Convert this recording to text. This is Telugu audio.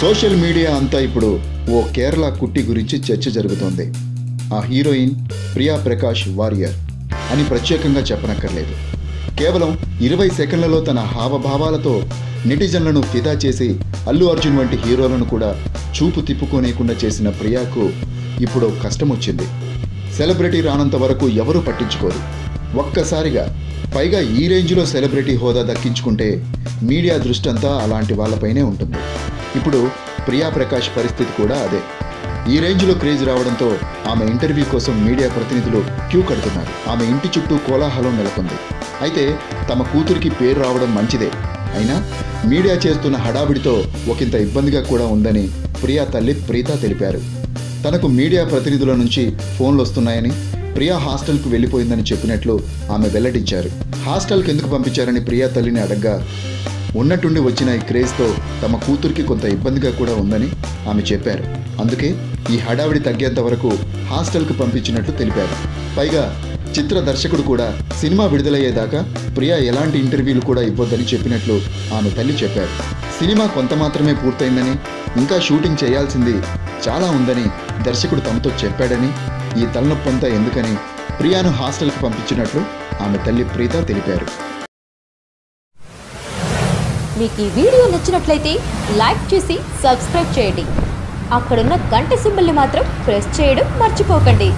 సోషల్ మీడియా అంతా ఇప్పుడు ఓ కేరళ కుట్టి గురించి చర్చ జరుగుతోంది. ఆ హీరోయిన్ ప్రియా ప్రకాష్ వారియర్ అని ప్రత్యేకంగా చెప్పనక్కర్లేదు. కేవలం ఇరవై సెకండ్లలో తన హావభావాలతో నెటిజన్లను ఫిదా చేసి అల్లు అర్జున్ వంటి హీరోలను కూడా చూపు తిప్పుకోనేకుండా చేసిన ప్రియాకు ఇప్పుడు కష్టం వచ్చింది సెలబ్రిటీ రానంత వరకు ఎవరూ పట్టించుకోరు. ఒక్కసారిగా. పైగా ఈ రేంజ్లో సెలబ్రిటీ హోదా దక్కించుకుంటే మీడియా దృష్టంతా అలాంటి వాళ్ళపైనే ఉంటుంది. ఇప్పుడు ప్రియా ప్రకాష్ పరిస్థితి కూడా అదే. ఈ రేంజ్లో క్రేజ్ రావడంతో ఆమె ఇంటర్వ్యూ కోసం మీడియా ప్రతినిధులు క్యూ కడుతున్నారు. ఆమె ఇంటి చుట్టూ కోలాహలం నెలకొంది. అయితే తమ కూతురికి పేరు రావడం మంచిదే. అయినా మీడియా చేస్తున్న హడావిడితో ఒకంత ఇబ్బందిగా కూడా ఉందని ప్రియా తల్లి ప్రీత తెలిపారు. తనకు మీడియా ప్రతినిధుల నుంచి ఫోన్లు వస్తున్నాయని ప్రియా హాస్టల్కు వెళ్ళిపోయిందని చెప్పినట్లు ఆమె వెల్లడించారు. హాస్టల్కి ఎందుకు పంపించారని ప్రియా తల్లిని అడగ్గా ఉన్నట్టుండి వచ్చిన ఈ క్రేజ్తో తమ కూతురికి కొంత ఇబ్బందిగా కూడా ఉందని ఆమె చెప్పారు. అందుకే ఈ హడావిడి తగ్గేంత వరకు హాస్టల్కు పంపించినట్లు తెలిపారు. పైగా చిత్ర దర్శకుడు కూడా సినిమా విడుదలయ్యేదాకా ప్రియా ఎలాంటి ఇంటర్వ్యూలు కూడా ఇవ్వద్దని చెప్పినట్లు ఆమె తల్లి చెప్పారు. సినిమా కొంత మాత్రమే పూర్తయిందని ఇంకా షూటింగ్ చేయాల్సింది చాలా ఉందని దర్శకుడు తమతో చెప్పాడని ఈ తలనొప్పంతా ఎందుకని ప్రియాను హాస్టల్కి పంపించినట్లు ఆమె తల్లి ప్రీత తెలిపారు. మీకు ఈ వీడియో నచ్చినట్లయితే లైక్ చేసి సబ్స్క్రైబ్ చేయండి. అక్కడున్న గంట సింబల్ని మాత్రం ప్రెస్ చేయడం మర్చిపోకండి.